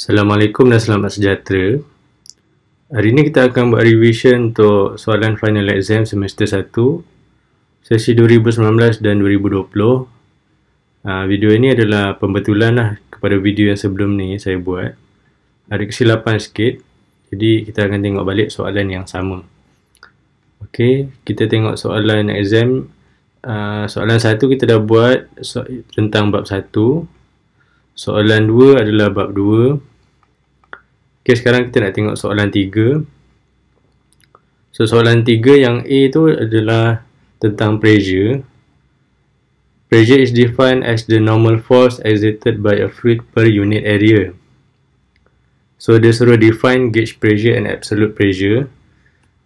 Assalamualaikum dan selamat sejahtera. Hari ini kita akan buat revision untuk soalan final exam semester 1 sesi 2019 dan 2020. Uh, ah, video ini adalah pembetulan lah kepada video yang sebelum ni saya buat. Ada kesilapan sikit. Jadi kita akan tengok balik soalan yang sama. Okey, kita tengok soalan exam. Uh, soalan satu kita dah buat so tentang bab satu. Soalan dua adalah bab. Okay, sekarang kita nak tengok soalan 3. So, soalan 3 yang A tu adalah tentang pressure. Pressure is defined as the normal force exerted by a fluid per unit area. So, dia suruh define gauge pressure and absolute pressure.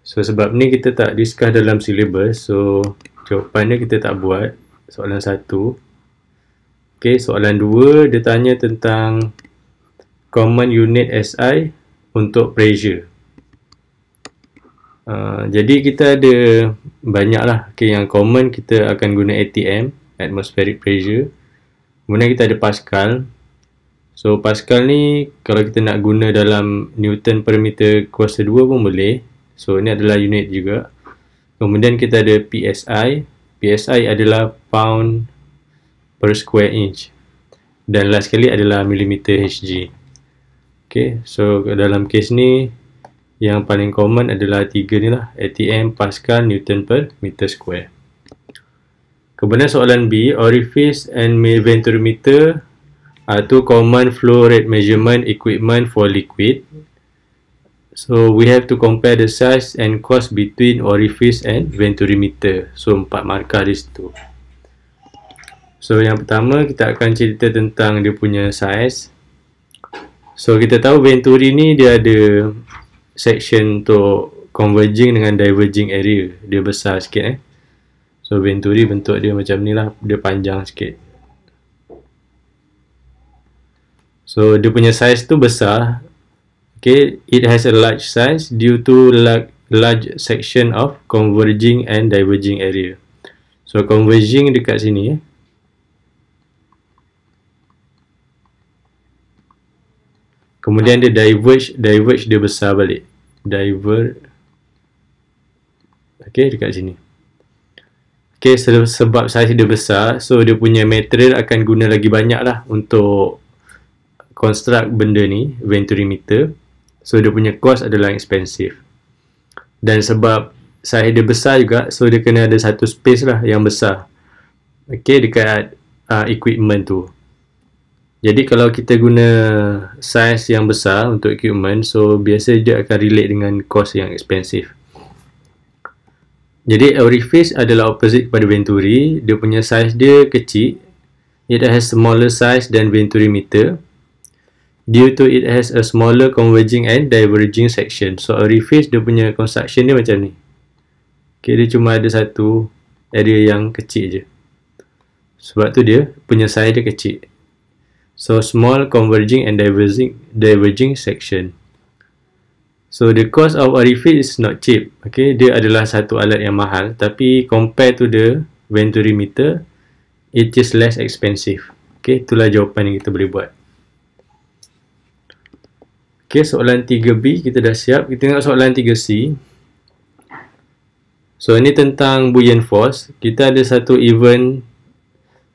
So, sebab ni kita tak discuss dalam syllabus. So, jawapannya kita tak buat. Soalan 1. Okay, soalan 2 dia tanya tentang common unit SI untuk pressure. Uh, jadi kita ada banyak lah okay, yang common kita akan guna ATM, atmospheric pressure. Kemudian kita ada Pascal. So Pascal ni kalau kita nak guna dalam Newton per meter kuasa 2 pun boleh. So ini adalah unit juga. Kemudian kita ada PSI. PSI adalah pound per square inch. Dan last sekali adalah millimeter HG. Okay, so dalam kes ni yang paling common adalah tiga ni lah. ATM, Pascal, Newton per meter square. Kemudian soalan B orifice and venturimeter are two common flow rate measurement equipment for liquid. So we have to compare the size and cost between orifice and venturimeter. So empat markah di situ. So yang pertama kita akan cerita tentang dia punya size So kita tahu Venturi ni dia ada section untuk converging dengan diverging area. Dia besar sikit eh. So Venturi bentuk dia macam ni lah. Dia panjang sikit. So dia punya size tu besar. Okay, it has a large size due to large, section of converging and diverging area. So converging dekat sini eh. Kemudian dia diverge, diverge dia besar balik. Divert. Okay, dekat sini. Okay, sebab size dia besar, so dia punya material akan guna lagi banyak lah untuk construct benda ni, venturimeter. So, dia punya cost adalah expensive. Dan sebab size dia besar juga, so dia kena ada satu space lah yang besar. Okay, dekat uh, equipment tu. Jadi kalau kita guna size yang besar untuk equipment, so biasa dia akan relate dengan cost yang expensive. Jadi orifice adalah opposite kepada venturi, dia punya size dia kecil. It has smaller size than venturi meter. Due to it has a smaller converging and diverging section. So orifice dia punya construction dia macam ni. Okay, dia cuma ada satu area yang kecil je. Sebab tu dia punya size dia kecil. So small converging and diverging diverging section. So the cost of orifice is not cheap. Okay, dia adalah satu alat yang mahal. Tapi compare to the venturimeter, it is less expensive. Okay, itulah jawapan yang kita boleh buat. Okay, soalan 3B kita dah siap. Kita tengok soalan 3C. So ini tentang buoyant force. Kita ada satu even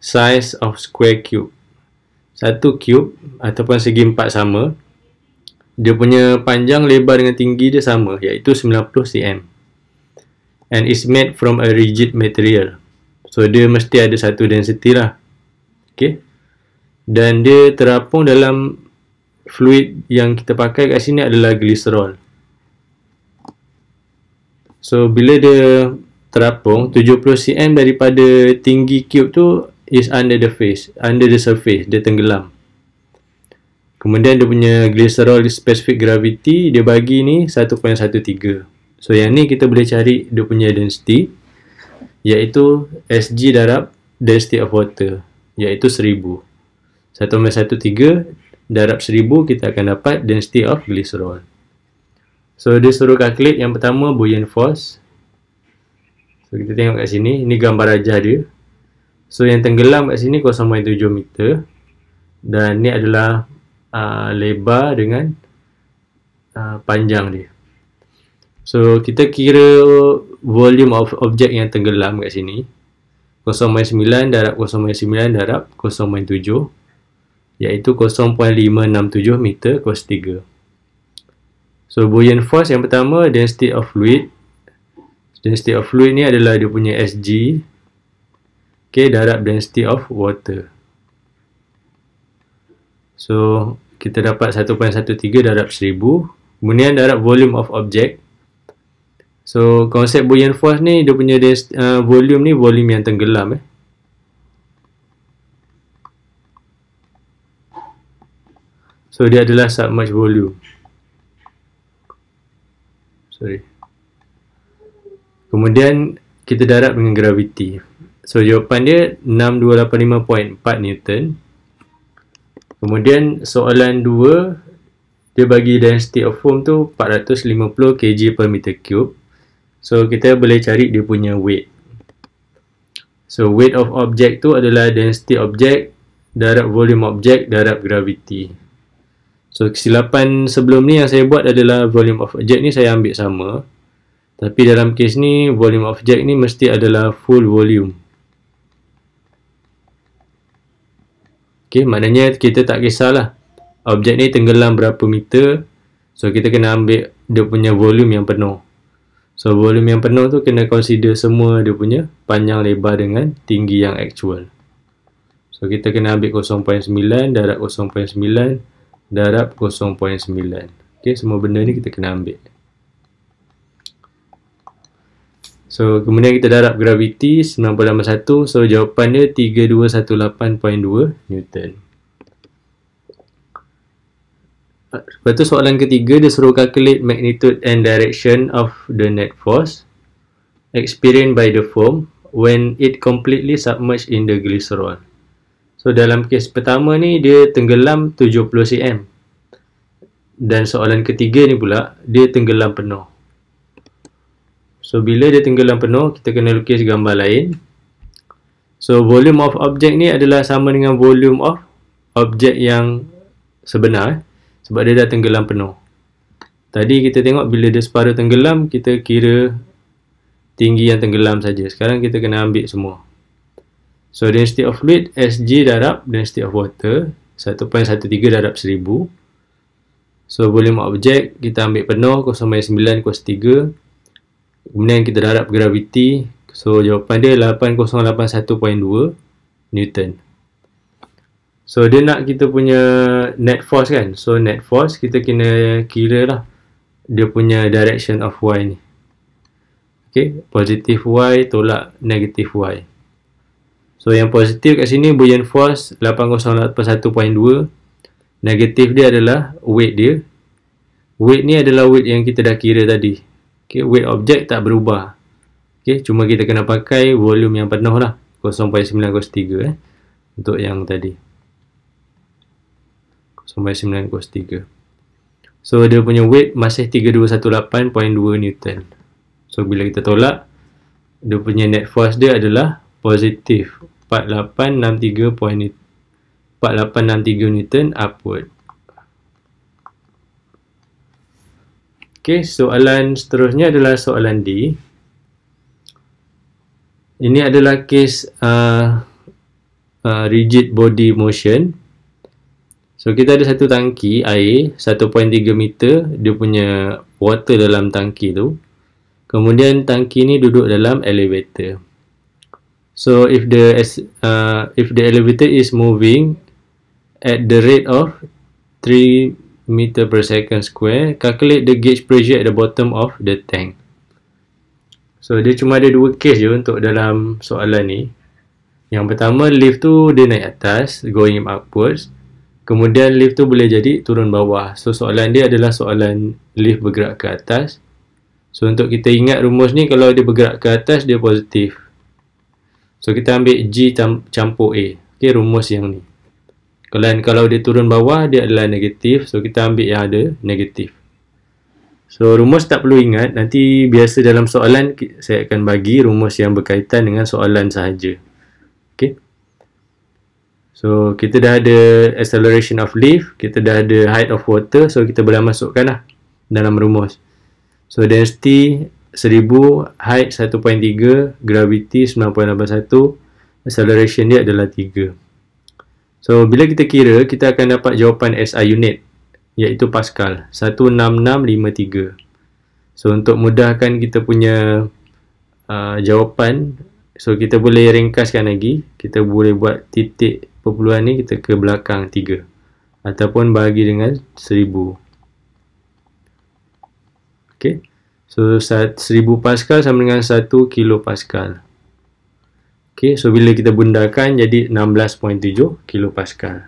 size of square cube satu cube ataupun segi empat sama. Dia punya panjang lebar dengan tinggi dia sama iaitu 90 cm. And is made from a rigid material. So dia mesti ada satu density lah. Ok dan dia terapung dalam fluid yang kita pakai kat sini adalah glycerol. So bila dia terapung 70 cm daripada tinggi cube tu is under the face, under the surface, dia tenggelam. Kemudian dia punya glycerol specific gravity, dia bagi ni 1.13. So yang ni kita boleh cari dia punya density, iaitu Sg darab density of water, iaitu 1000. 1.13 darab 1000 kita akan dapat density of glycerol. So dia suruh calculate yang pertama buoyant force. So kita tengok kat sini, ini gambar rajah dia. So yang tenggelam kat sini 0.7 meter dan ni adalah uh, lebar dengan uh, panjang dia. So kita kira volume of object yang tenggelam kat sini 0.9 darab 0.9 darab 0.7 iaitu 0.567 meter cos 3. So buoyant force yang pertama density of fluid. Density of fluid ni adalah dia punya SG okay, darab density of water. So kita dapat 1.13 darab 1000 kemudian darab volume of object So konsep buoyant force ni dia punya uh, volume ni volume yang tenggelam eh. So dia adalah submerged volume. Sorry. Kemudian kita darab dengan gravity. So jawapan dia 6285.4 Newton. Kemudian soalan 2 dia bagi density of foam tu 450 kg per meter cube. So kita boleh cari dia punya weight. So weight of object tu adalah density object darab volume object darab gravity. So kesilapan sebelum ni yang saya buat adalah volume of object ni saya ambil sama. Tapi dalam kes ni volume of object ni mesti adalah full volume. Okay, maknanya kita tak kisahlah objek ni tenggelam berapa meter. So kita kena ambil dia punya volume yang penuh. So volume yang penuh tu kena consider semua dia punya panjang lebar dengan tinggi yang actual. So kita kena ambil 0.9 darab 0.9 darab 0.9. Okay, semua benda ni kita kena ambil. So kemudian kita darab gravity 981. So jawapan dia 3218.2 Newton. Lepas tu soalan ketiga dia suruh calculate magnitude and direction of the net force experienced by the foam when it completely submerged in the glycerol. So dalam kes pertama ni dia tenggelam 70 cm. Dan soalan ketiga ni pula dia tenggelam penuh. So bila dia tenggelam penuh kita kena lukis gambar lain. So volume of object ni adalah sama dengan volume of object yang sebenar. Sebab dia dah tenggelam penuh. Tadi kita tengok bila dia separuh tenggelam, kita kira tinggi yang tenggelam saja. Sekarang kita kena ambil semua. So density of fluid SG darab density of water 1.13 darab 1000. So volume object kita ambil penuh 0.9 cos 3. Kemudian kita darab gravity. So jawapan dia 8081.2 Newton. So dia nak kita punya net force kan. So net force kita kena kira lah dia punya direction of y ni. Okay, positif y tolak negatif y. So yang positif kat sini buoyant force 8081.2. Negatif dia adalah weight dia. Weight ni adalah weight yang kita dah kira tadi. Okay, weight object tak berubah. Okay, cuma kita kena pakai volume yang penuh lah. 0.9 cos 3 eh. Untuk yang tadi sampai 9 cos 3 so dia punya weight masih 3218.2 Newton so bila kita tolak dia punya net force dia adalah positif 4863.4863 Newton upward ok soalan seterusnya adalah soalan D ini adalah case uh, uh, rigid body motion So kita ada satu tangki air 1.3 meter dia punya water dalam tangki tu. Kemudian tangki ni duduk dalam elevator. So if the uh, if the elevator is moving at the rate of 3 meter per second square, calculate the gauge pressure at the bottom of the tank. So dia cuma ada dua case je untuk dalam soalan ni. Yang pertama lift tu dia naik atas going upwards. Kemudian lift tu boleh jadi turun bawah. So soalan dia adalah soalan lift bergerak ke atas. So untuk kita ingat rumus ni kalau dia bergerak ke atas dia positif. So kita ambil G campur A. Okay rumus yang ni. Kalau kalau dia turun bawah dia adalah negatif. So kita ambil yang ada negatif. So rumus tak perlu ingat. Nanti biasa dalam soalan saya akan bagi rumus yang berkaitan dengan soalan sahaja. Okay. So kita dah ada acceleration of lift, kita dah ada height of water, so kita boleh masukkan lah dalam rumus. So density 1000, height 1.3, gravity 9.81, acceleration dia adalah 3. So bila kita kira, kita akan dapat jawapan SI unit iaitu Pascal 16653. So untuk mudahkan kita punya uh, jawapan, so kita boleh ringkaskan lagi, kita boleh buat titik perpuluhan ni kita ke belakang 3 ataupun bagi dengan 1000 ok so 1000 pascal sama dengan 1 kilo pascal ok so bila kita bundakan jadi 16.7 kilo pascal